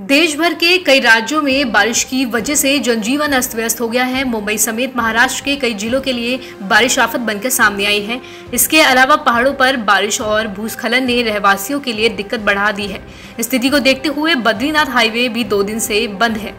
देश भर के कई राज्यों में बारिश की वजह से जनजीवन अस्त व्यस्त हो गया है। मुंबई समेत महाराष्ट्र के कई जिलों के लिए बारिश आफत बनकर सामने आई है। इसके अलावा पहाड़ों पर बारिश और भूस्खलन ने रहवासियों के लिए दिक्कत बढ़ा दी है। स्थिति को देखते हुए बद्रीनाथ हाईवे भी दो दिन से बंद है।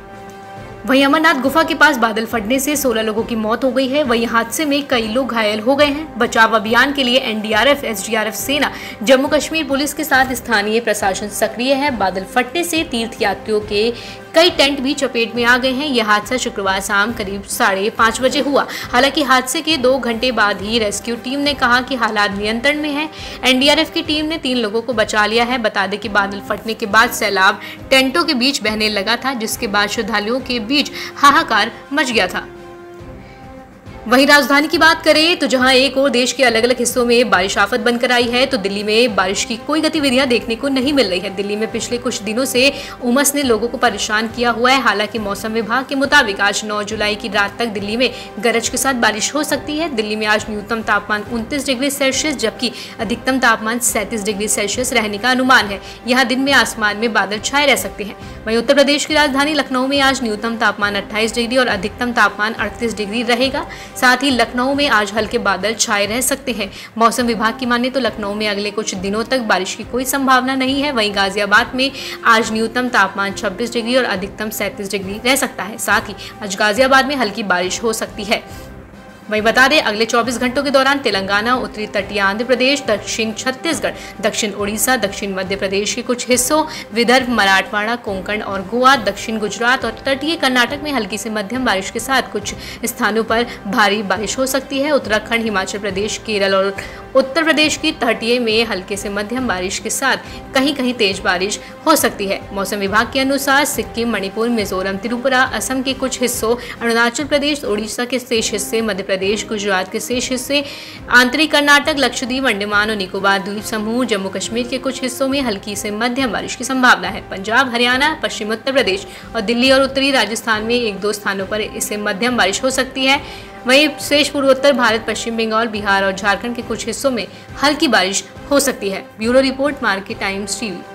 वहीं अमरनाथ गुफा के पास बादल फटने से 16 लोगों की मौत हो गई है। वहीं हादसे में कई लोग घायल हो गए हैं। बचाव अभियान के लिए एनडीआरएफ, एसडीआरएफ सेना, जम्मू कश्मीर पुलिस के साथ स्थानीय प्रशासन सक्रिय है। बादल फटने से तीर्थयात्रियों के कई टेंट भी चपेट में आ गए हैं। यह हादसा शुक्रवार शाम करीब साढ़े पाँच बजे हुआ। हालाँकि हादसे के दो घंटे बाद ही रेस्क्यू टीम ने कहा कि हालात नियंत्रण में है। एनडीआरएफ की टीम ने तीन लोगों को बचा लिया है। बता दें कि बादल फटने के बाद सैलाब टेंटों के बीच बहने लगा था, जिसके बाद श्रद्धालुओं के बीच हाहाकार मच गया था। वहीं राजधानी की बात करें तो जहाँ एक और देश के अलग अलग हिस्सों में बारिश आफत बनकर आई है तो दिल्ली में बारिश की कोई गतिविधियाँ देखने को नहीं मिल रही है। दिल्ली में पिछले कुछ दिनों से उमस ने लोगों को परेशान किया हुआ है। हालाँकि मौसम विभाग के मुताबिक आज 9 जुलाई की रात तक दिल्ली में गरज के साथ बारिश हो सकती है। दिल्ली में आज न्यूनतम तापमान उनतीस डिग्री सेल्सियस, जबकि अधिकतम तापमान सैंतीस डिग्री सेल्सियस रहने का अनुमान है। यहाँ दिन में आसमान में बादल छाए रह सकते हैं। वहीं उत्तर प्रदेश की राजधानी लखनऊ में आज न्यूनतम तापमान अट्ठाईस डिग्री और अधिकतम तापमान अड़तीस डिग्री रहेगा। साथ ही लखनऊ में आज हल्के बादल छाए रह सकते हैं। मौसम विभाग की माने तो लखनऊ में अगले कुछ दिनों तक बारिश की कोई संभावना नहीं है। वहीं गाजियाबाद में आज न्यूनतम तापमान 26 डिग्री और अधिकतम 37 डिग्री रह सकता है। साथ ही आज गाजियाबाद में हल्की बारिश हो सकती है। वहीं बता दें, अगले 24 घंटों के दौरान तेलंगाना, उत्तरी तटीय आंध्र प्रदेश, दक्षिण छत्तीसगढ़, दक्षिण ओडिशा, दक्षिण मध्य प्रदेश के कुछ हिस्सों, विदर्भ, मराठवाड़ा, कोंकण और गोवा, दक्षिण गुजरात और तटीय कर्नाटक में हल्की से मध्यम बारिश के साथ कुछ स्थानों पर भारी बारिश हो सकती है। उत्तराखंड, हिमाचल प्रदेश, केरल और उत्तर प्रदेश की तटीय में हल्के से मध्यम बारिश के साथ कहीं कहीं तेज बारिश हो सकती है। मौसम विभाग के अनुसार सिक्किम, मणिपुर, मिजोरम, त्रिपुरा, असम के कुछ हिस्सों, अरुणाचल प्रदेश, ओडिशा के शेष हिस्से, मध्य प्रदेश, गुजरात के शेष हिस्से, आंतरिक कर्नाटक, लक्षद्वीप, अंडमान और निकोबार द्वीप समूह, जम्मू कश्मीर के कुछ हिस्सों में हल्की से मध्यम बारिश की संभावना है। पंजाब, हरियाणा, पश्चिम उत्तर प्रदेश और दिल्ली और उत्तरी राजस्थान में एक दो स्थानों पर इससे मध्यम बारिश हो सकती है। वहीं शेष पूर्वोत्तर भारत, पश्चिम बंगाल, बिहार और झारखंड के कुछ हिस्सों में हल्की बारिश हो सकती है। Bureau report, Market Times TV.